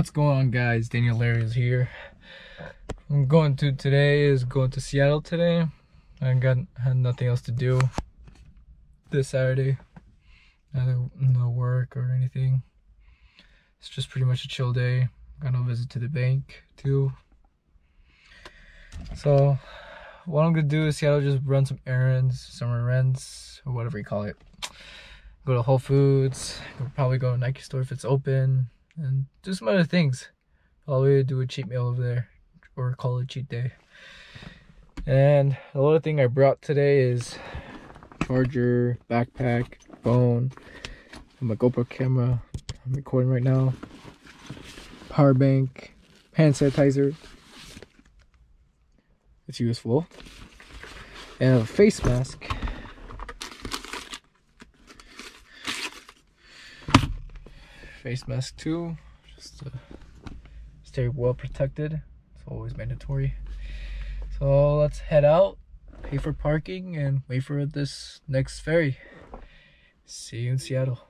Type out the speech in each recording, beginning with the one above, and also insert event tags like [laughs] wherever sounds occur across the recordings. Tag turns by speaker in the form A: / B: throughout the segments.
A: What's going on guys? Daniel Larios here. I'm going to today is going to Seattle today. I got had nothing else to do this Saturday. Neither no work or anything. It's just pretty much a chill day. Got no visit to the bank too. So what I'm gonna do is Seattle just run some errands, summer errands, or whatever you call it. Go to Whole Foods, probably go to Nike store if it's open, and do some other things. Probably do a cheat meal over there, or call it cheat day. And the other thing I brought today is charger, backpack, phone, my GoPro camera. I'm recording right now. Power bank, hand sanitizer. It's useful. And a face mask. Face mask too, just to stay well protected. It's always mandatory. So let's head out, pay for parking, and wait for this next ferry. See you in Seattle.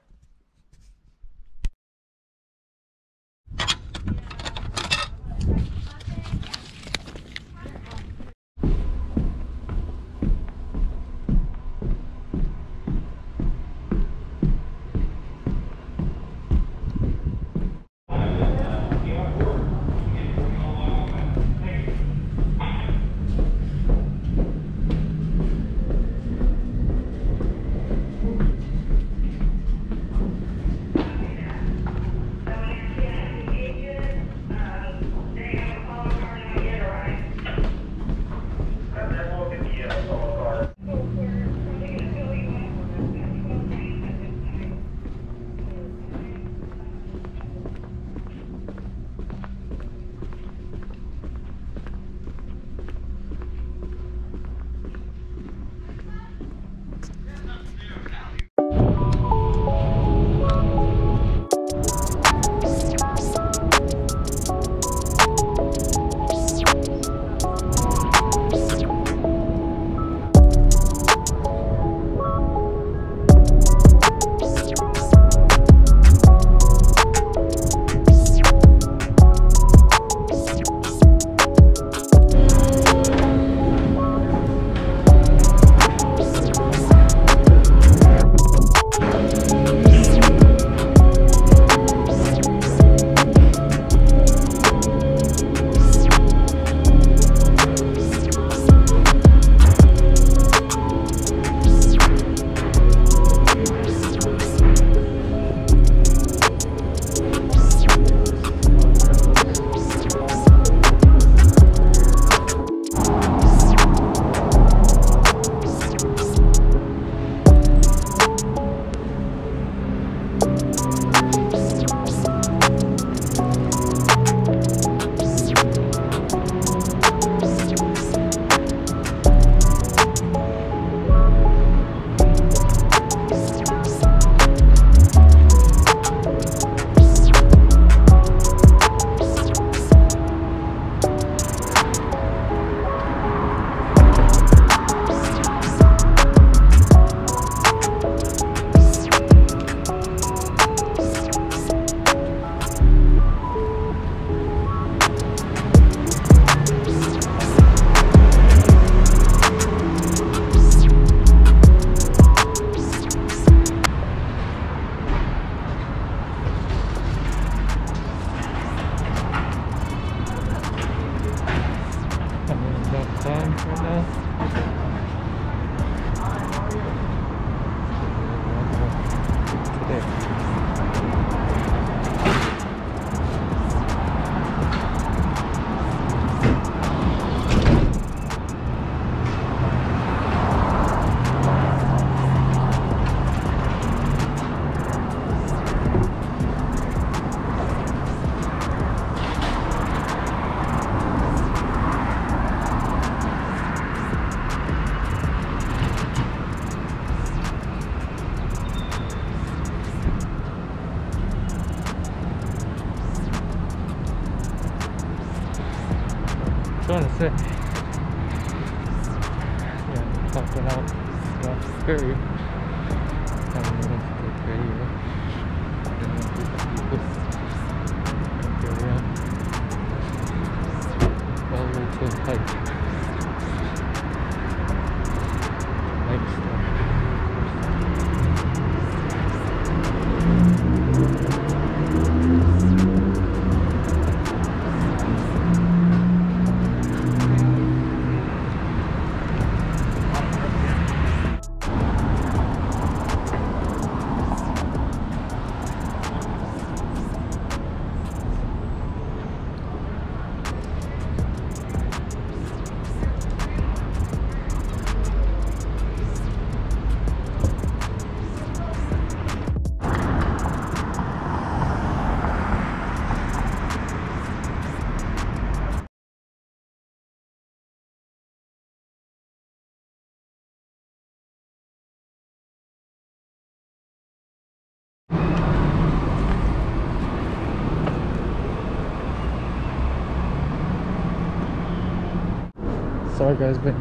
B: Sorry guys, been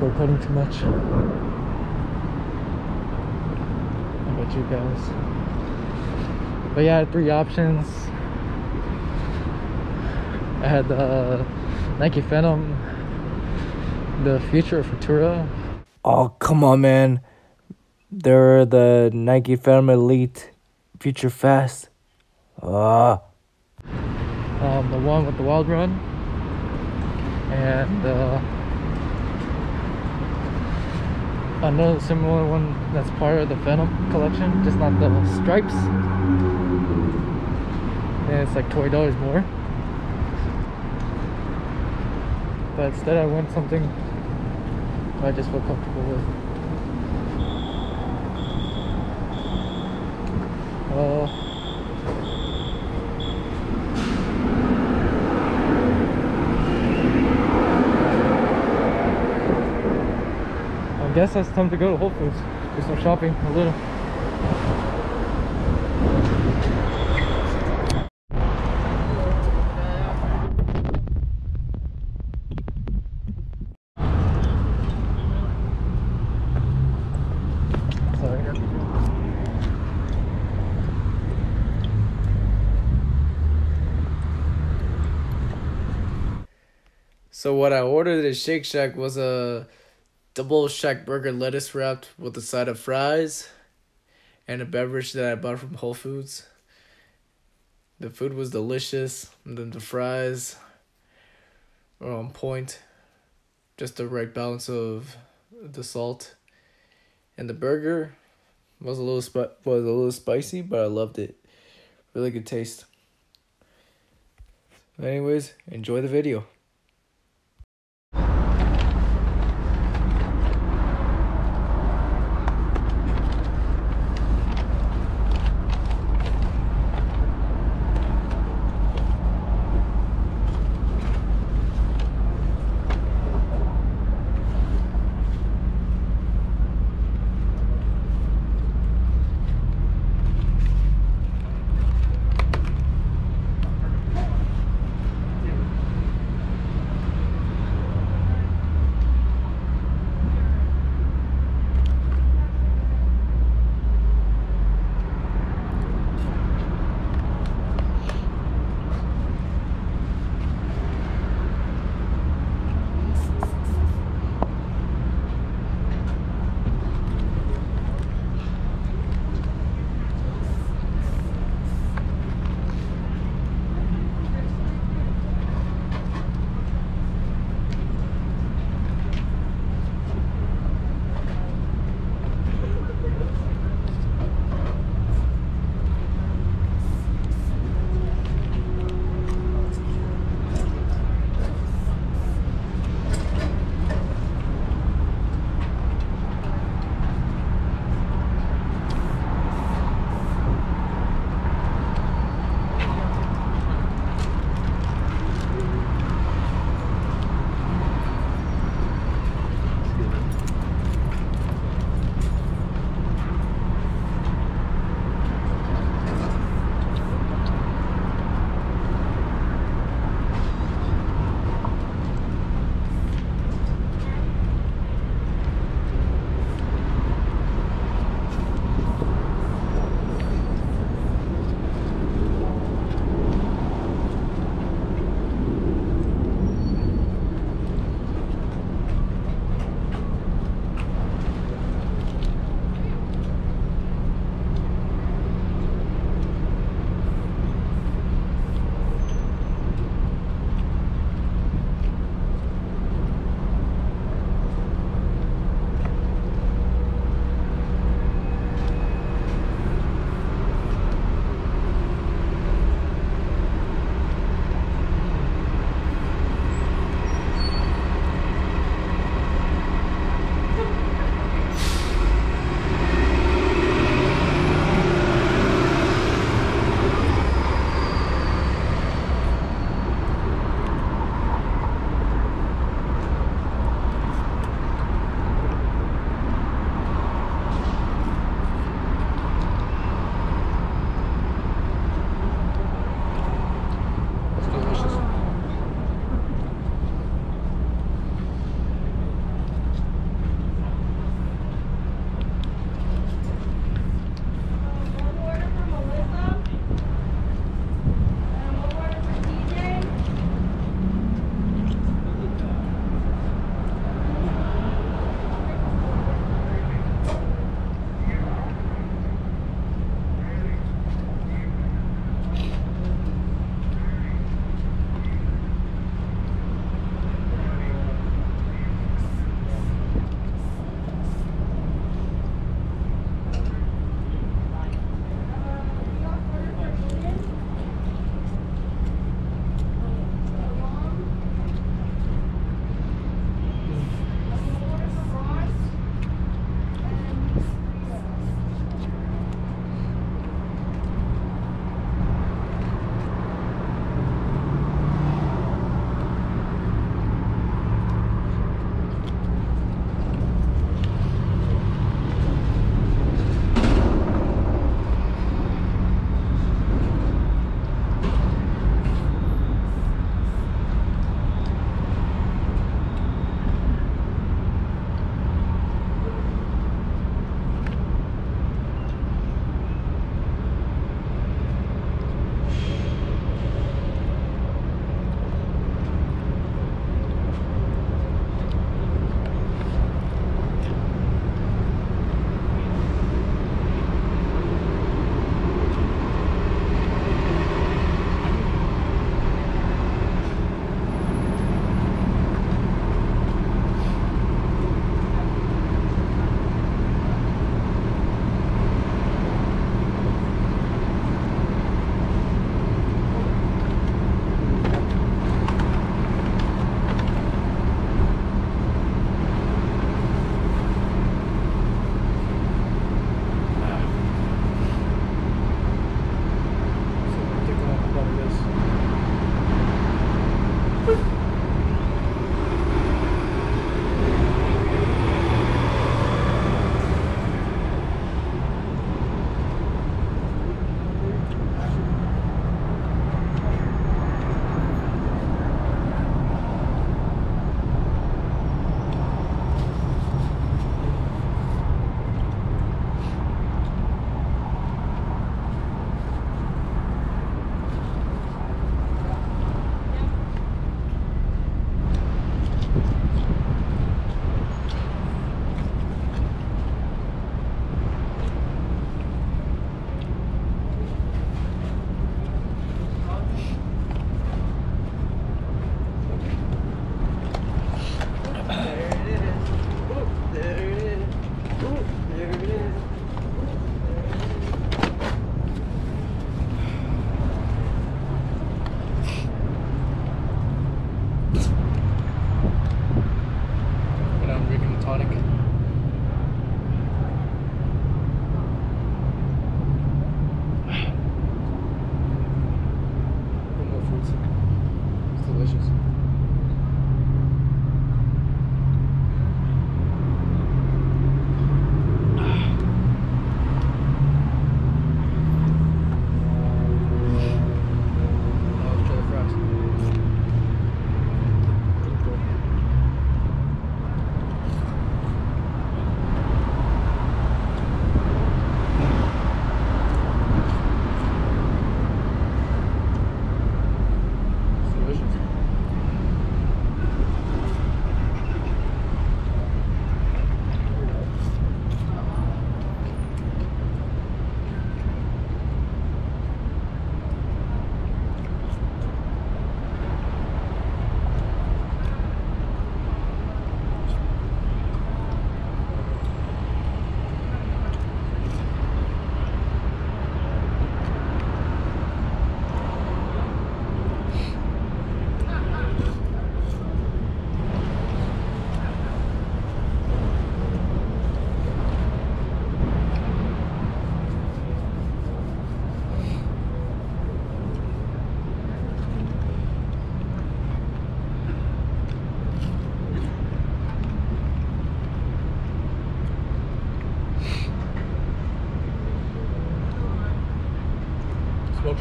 B: recording too much. How about you guys? But yeah, I had three options. I had the Nike Phantom, the Future Futura.
A: Oh, come on, man. They're the Nike Phantom Elite Future Fast. Ah.
B: Um, the one with the Wild Run. And uh, another similar one that's part of the Phantom collection, just not the stripes. And it's like $20 more. But instead I went something I just feel comfortable with. Uh, guess it's time to go to Whole Foods. Do some shopping a little.
A: So what I ordered at Shake Shack was a double shack burger lettuce wrapped with a side of fries and a beverage that I bought from Whole Foods. The food was delicious, and then the fries were on point. Just the right balance of the salt. And the burger was a little spi- was a little spicy, but I loved it. Really good taste. Anyways, enjoy the video.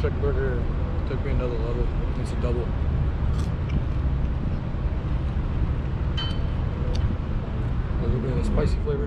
A: Shack burger took me another level. It's a double. A little bit of the spicy flavor.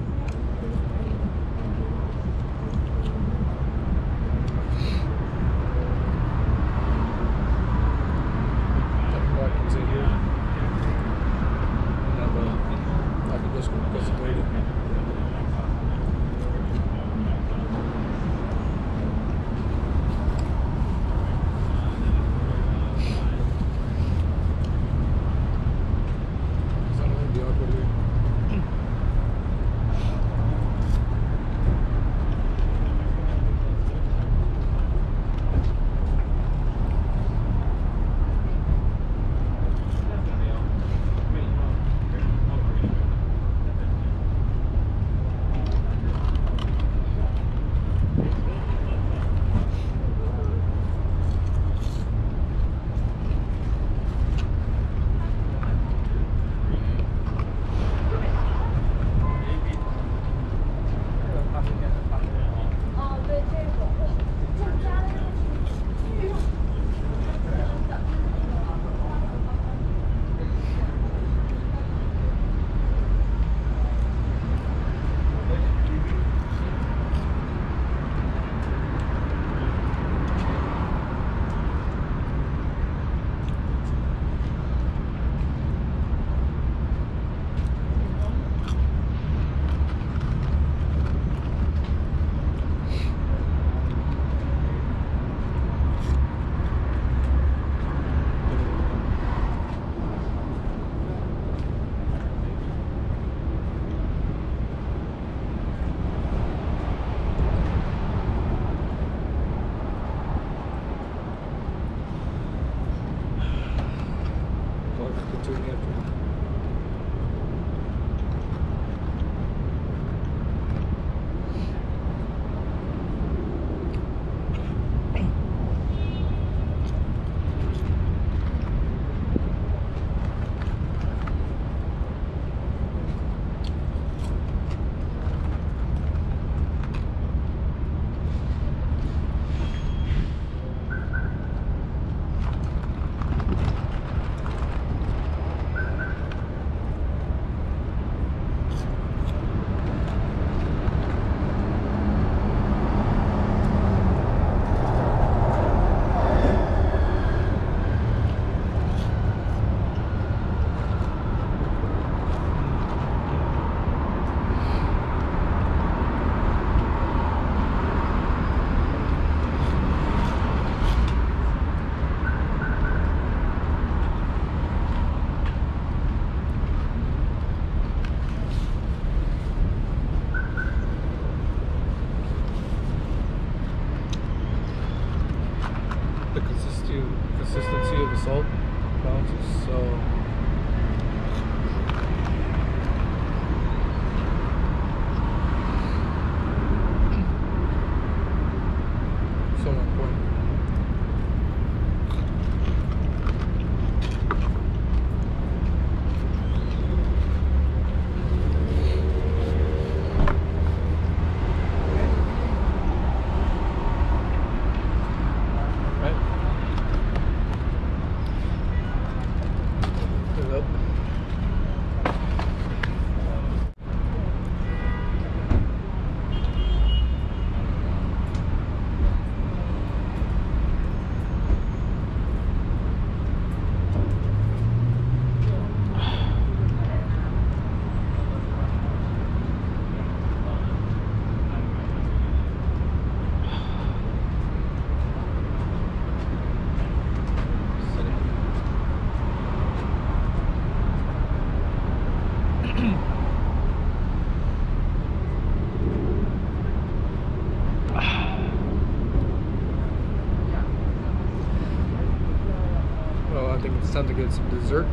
A: It's time to get some dessert.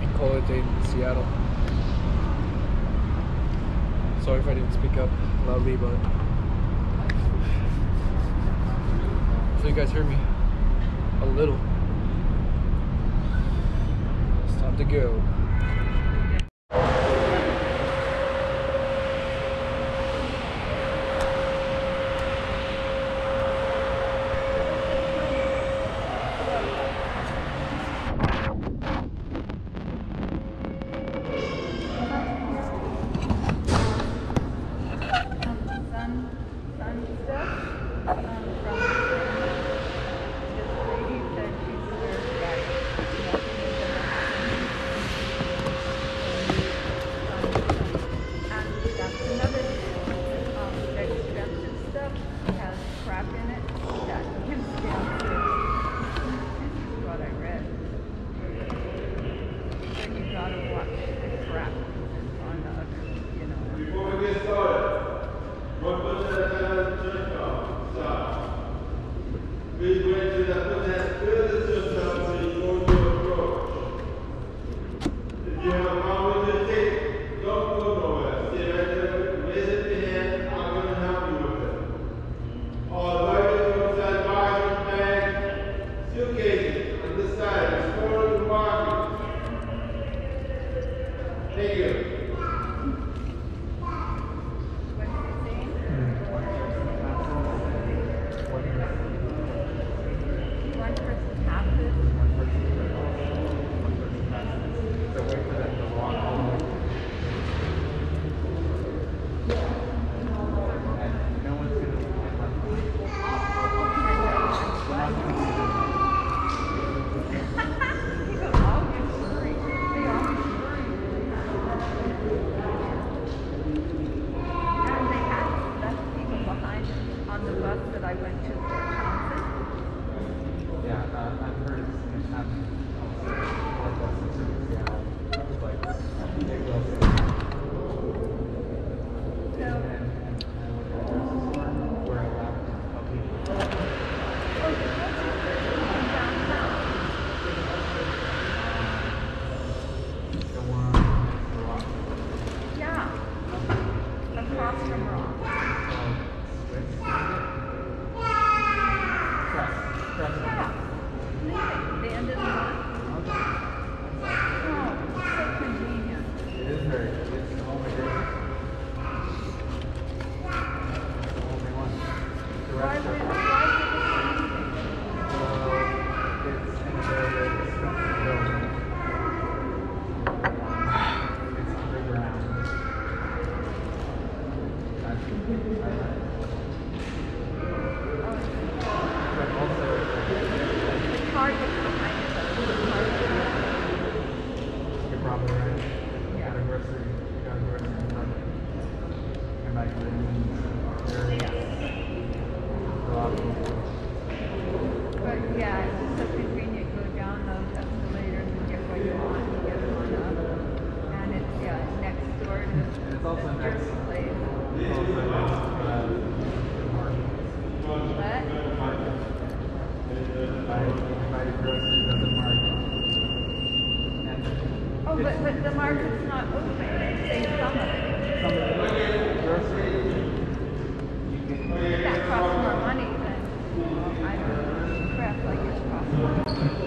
A: And call it a day in Seattle. Sorry if I didn't speak up loudly, but so you guys hear me a little. It's time to go.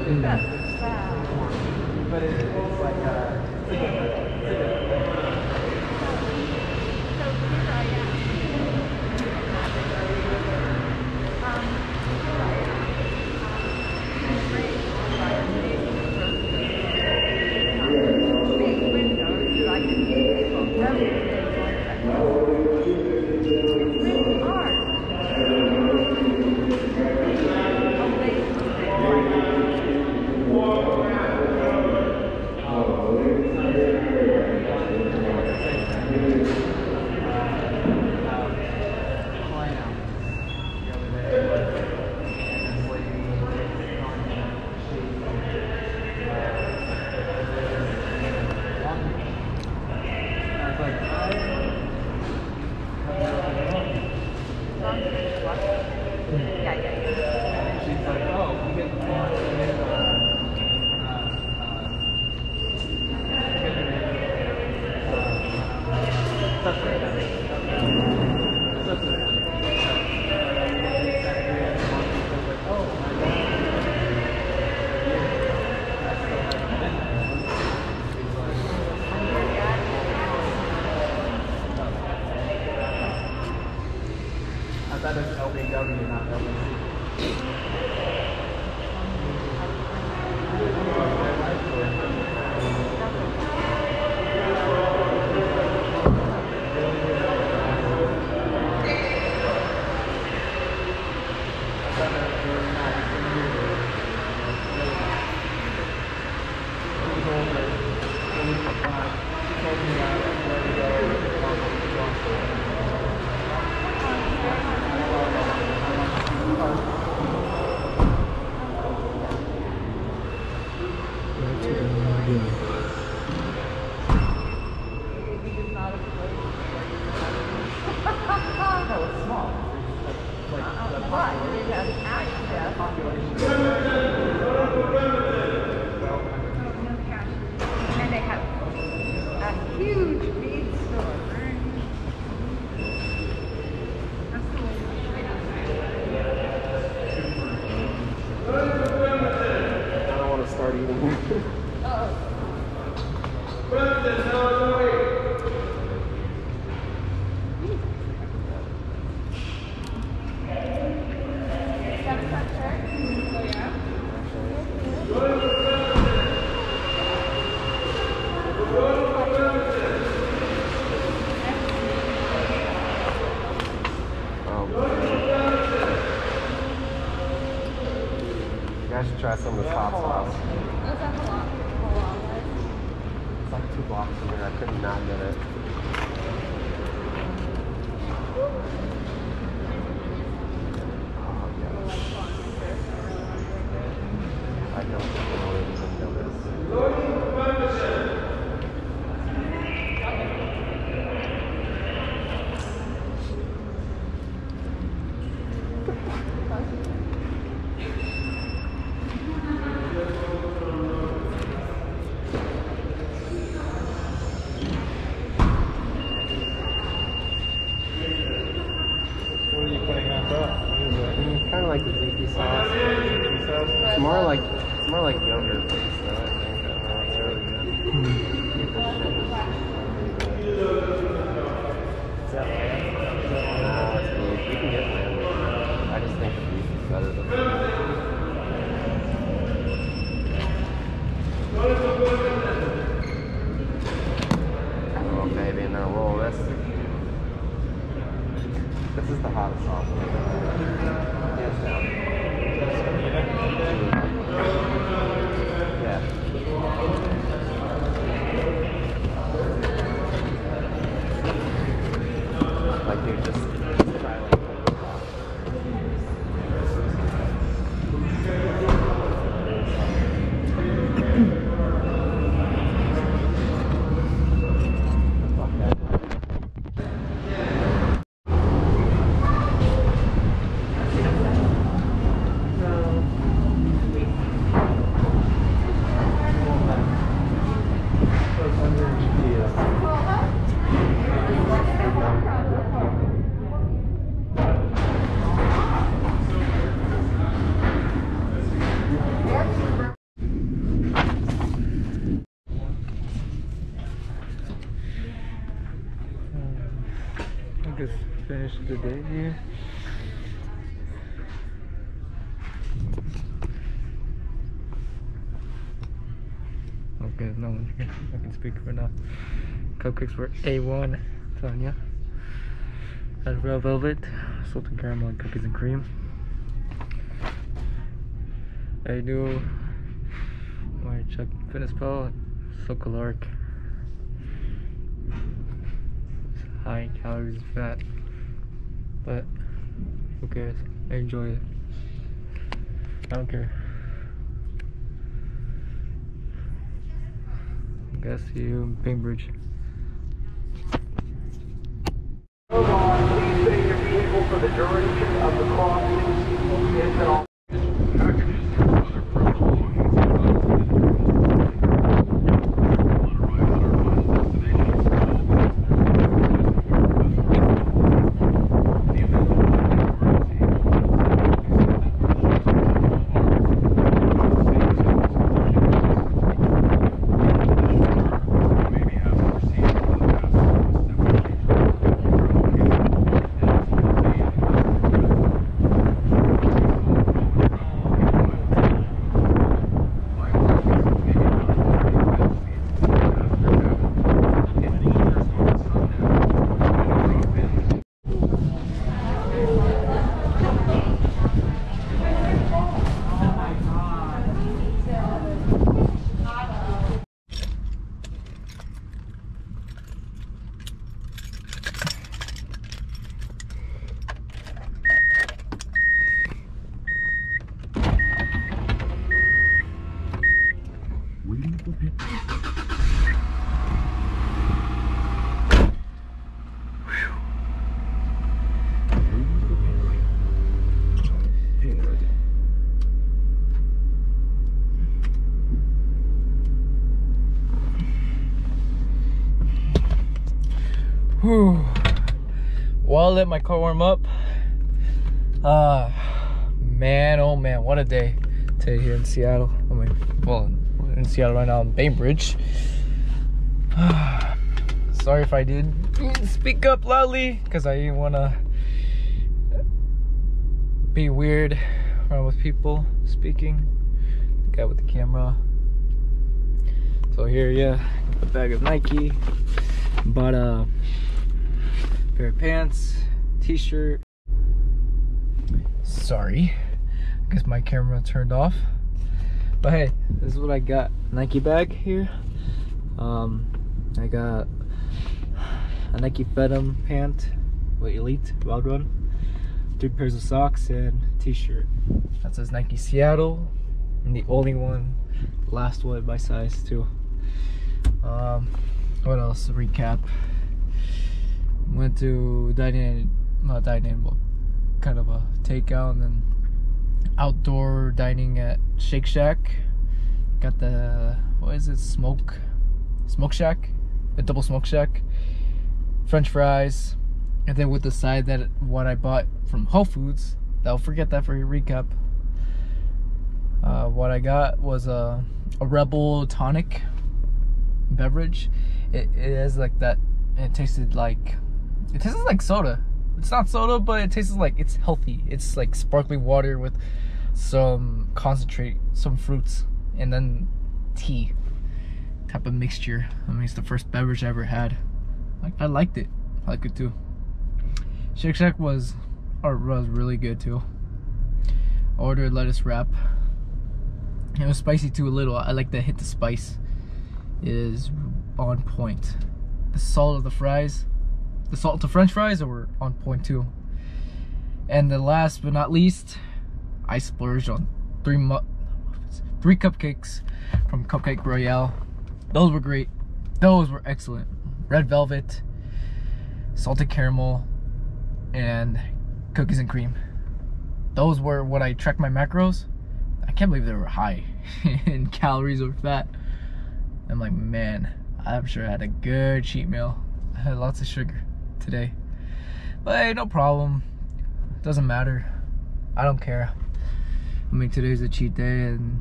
C: Sad.
D: but it, it's like, a
E: try some of this the
A: day here. Okay, no one here. I can speak for now. Cupcakes were A1, telling ya. Had red velvet, salted caramel, and cookies and cream. I do my Chuck Fitness Pal, so caloric. high in calories and fat. But who cares? I enjoy it. I don't care. I Guess you in Bainbridge.
F: Hold on, please your vehicle for the duration of the crossing. If at all.
A: Whew. Well, I let my car warm up. Uh, man, oh man, what a day today here in Seattle. I mean, well, in Seattle right now in Bainbridge. [sighs] Sorry if I did speak up loudly because I didn't want to be weird around with people speaking. The guy with the camera. So here, yeah, a bag of Nike. Bought a pair of pants, t-shirt. Sorry, I guess my camera turned off. But hey, this is what I got. Nike bag here. Um, I got a Nike Phenom pant with Elite Wild Run, three pairs of socks and t-shirt. That says Nike Seattle. I'm the only one, last one by size too. Um, what else? Recap. Went to dining, not dining, but kind of a takeout, and then outdoor dining at Shake Shack. Got the what is it? Smoke, Smoke Shack, a double Smoke Shack. French fries, and then with the side that what I bought from Whole Foods, I'll forget that for your recap. Uh, what I got was a a Rebel tonic beverage. It, it has like that. It tasted like it tastes like soda. It's not soda, but it tastes like it's healthy. It's like sparkling water with some concentrate, some fruits, and then tea type of mixture. I mean, it's the first beverage I ever had. Like I liked it. I like it too. Shake Shack was, or was really good too. I ordered lettuce wrap. It was spicy too a little. I like that hit the spice. It is on point. The salt of the fries, the salt to French fries were on point too. And the last but not least, I splurged on three three cupcakes from Cupcake Royale. Those were great. Those were excellent. Red velvet, salted caramel, and cookies and cream. Those were when I tracked my macros. I can't believe they were high [laughs] in calories or fat. I'm like, man, I'm sure I had a good cheat meal. I had lots of sugar today. But hey, no problem. Doesn't matter. I don't care. I mean, today's a cheat day and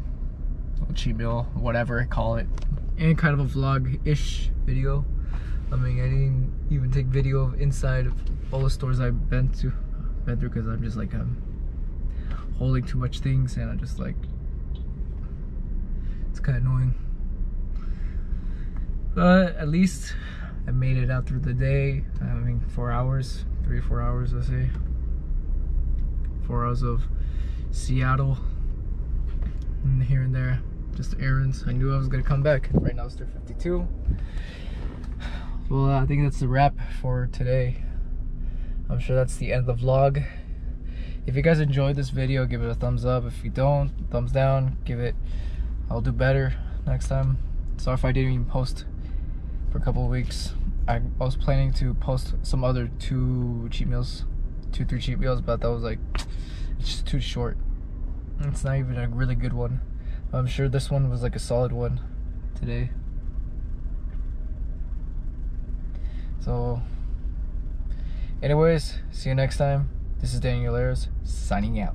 A: a cheat meal, whatever I call it. And kind of a vlog-ish video. I mean, I didn't even take video of inside of all the stores I've been to, been through, because I'm just like um, holding too much things, and I just like it's kind of annoying. But at least I made it out through the day. I mean, four hours, three four hours, I say. Four hours of Seattle, and here and there, just errands. I knew I was gonna come back. Right now it's 3:52. Well, I think that's the wrap for today. I'm sure that's the end of the vlog. If you guys enjoyed this video, give it a thumbs up. If you don't, thumbs down. Give it. I'll do better next time. Sorry if I didn't even post for a couple weeks. I, I was planning to post some other two cheat meals, two three cheat meals, but that was like it's just too short. It's not even a really good one. I'm sure this one was like a solid one today. So, anyways, see you next time. This is Daniel Larios signing out.